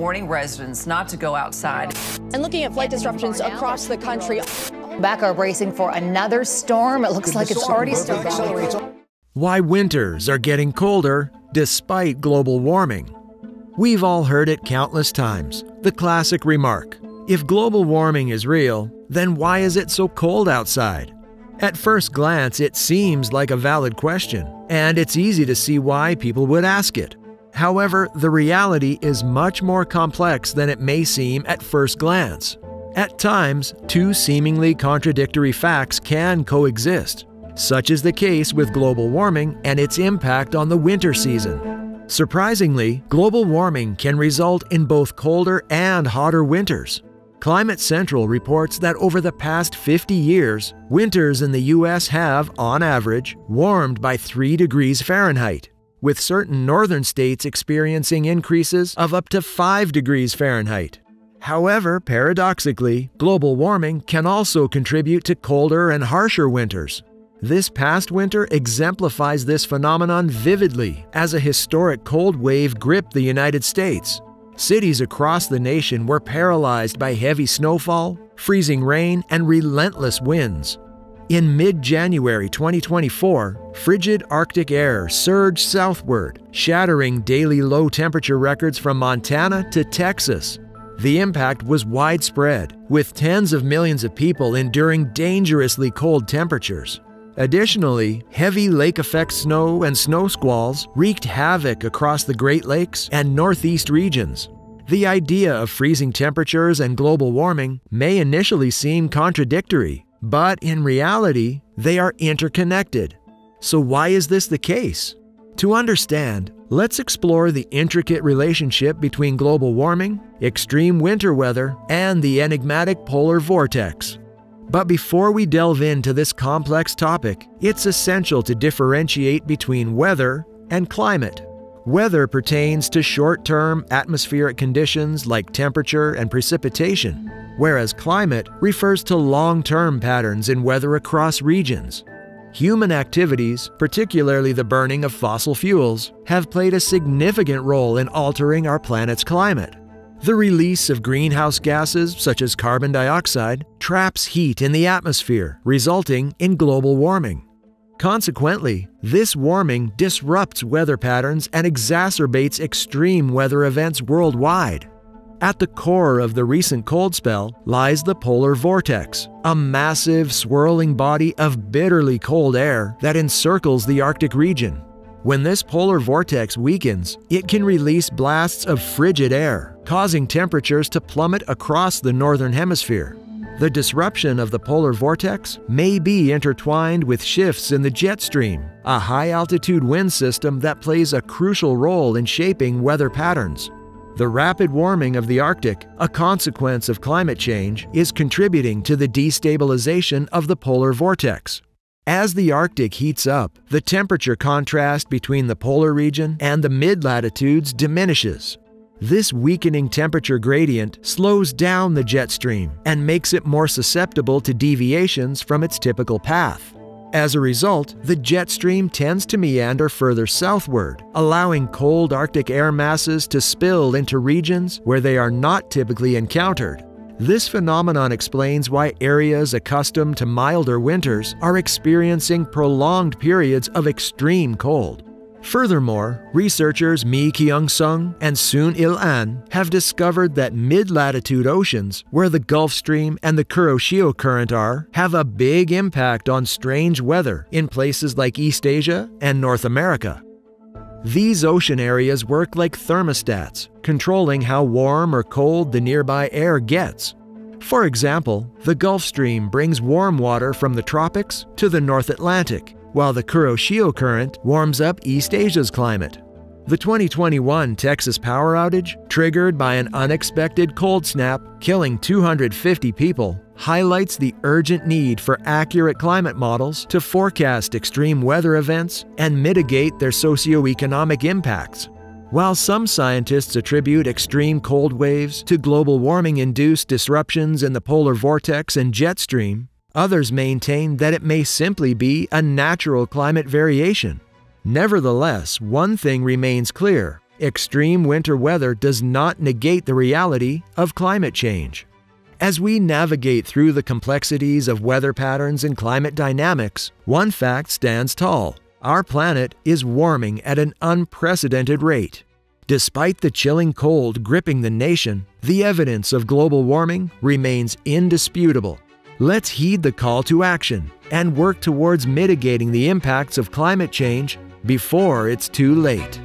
warning residents not to go outside. And looking at flight disruptions across the country. Back are bracing for another storm. It looks like it's already started. Why winters are getting colder despite global warming. We've all heard it countless times the classic remark if global warming is real, then why is it so cold outside? At first glance, it seems like a valid question, and it's easy to see why people would ask it. However, the reality is much more complex than it may seem at first glance. At times, two seemingly contradictory facts can coexist. Such is the case with global warming and its impact on the winter season. Surprisingly, global warming can result in both colder and hotter winters. Climate Central reports that over the past 50 years, winters in the U.S. have, on average, warmed by 3 degrees Fahrenheit, with certain northern states experiencing increases of up to 5 degrees Fahrenheit. However, paradoxically, global warming can also contribute to colder and harsher winters. This past winter exemplifies this phenomenon vividly as a historic cold wave gripped the United States, Cities across the nation were paralyzed by heavy snowfall, freezing rain, and relentless winds. In mid January 2024, frigid Arctic air surged southward, shattering daily low temperature records from Montana to Texas. The impact was widespread, with tens of millions of people enduring dangerously cold temperatures. Additionally, heavy lake effect snow and snow squalls wreaked havoc across the Great Lakes and Northeast regions. The idea of freezing temperatures and global warming may initially seem contradictory, but in reality, they are interconnected. So, why is this the case? To understand, let's explore the intricate relationship between global warming, extreme winter weather, and the enigmatic polar vortex. But before we delve into this complex topic, it's essential to differentiate between weather and climate. Weather pertains to short term atmospheric conditions like temperature and precipitation, whereas climate refers to long term patterns in weather across regions. Human activities, particularly the burning of fossil fuels, have played a significant role in altering our planet's climate. The release of greenhouse gases, such as carbon dioxide, traps heat in the atmosphere, resulting in global warming. Consequently, this warming disrupts weather patterns and exacerbates extreme weather events worldwide. At the core of the recent cold spell lies the polar vortex, a massive swirling body of bitterly cold air that encircles the Arctic region. When this polar vortex weakens, it can release blasts of frigid air, causing temperatures to plummet across the northern hemisphere. The disruption of the polar vortex may be intertwined with shifts in the jet stream, a high altitude wind system that plays a crucial role in shaping weather patterns. The rapid warming of the Arctic, a consequence of climate change, is contributing to the destabilization of the polar vortex, as the Arctic heats up, the temperature contrast between the polar region and the mid latitudes diminishes. This weakening temperature gradient slows down the jet stream and makes it more susceptible to deviations from its typical path. As a result, the jet stream tends to meander further southward, allowing cold Arctic air masses to spill into regions where they are not typically encountered. This phenomenon explains why areas accustomed to milder winters are experiencing prolonged periods of extreme cold. Furthermore, researchers Mi Kyung Sung and Soon Il An have discovered that mid latitude oceans, where the Gulf Stream and the Kuroshio Current are, have a big impact on strange weather in places like East Asia and North America. These ocean areas work like thermostats, controlling how warm or cold the nearby air gets. For example, the Gulf Stream brings warm water from the tropics to the North Atlantic, while the Kuroshio Current warms up East Asia's climate. The 2021 Texas power outage, triggered by an unexpected cold snap killing 250 people, highlights the urgent need for accurate climate models to forecast extreme weather events and mitigate their socioeconomic impacts. While some scientists attribute extreme cold waves to global warming induced disruptions in the polar vortex and jet stream, others maintain that it may simply be a natural climate variation. Nevertheless, one thing remains clear extreme winter weather does not negate the reality of climate change. As we navigate through the complexities of weather patterns and climate dynamics, one fact stands tall. Our planet is warming at an unprecedented rate. Despite the chilling cold gripping the nation, the evidence of global warming remains indisputable. Let's heed the call to action and work towards mitigating the impacts of climate change before it's too late.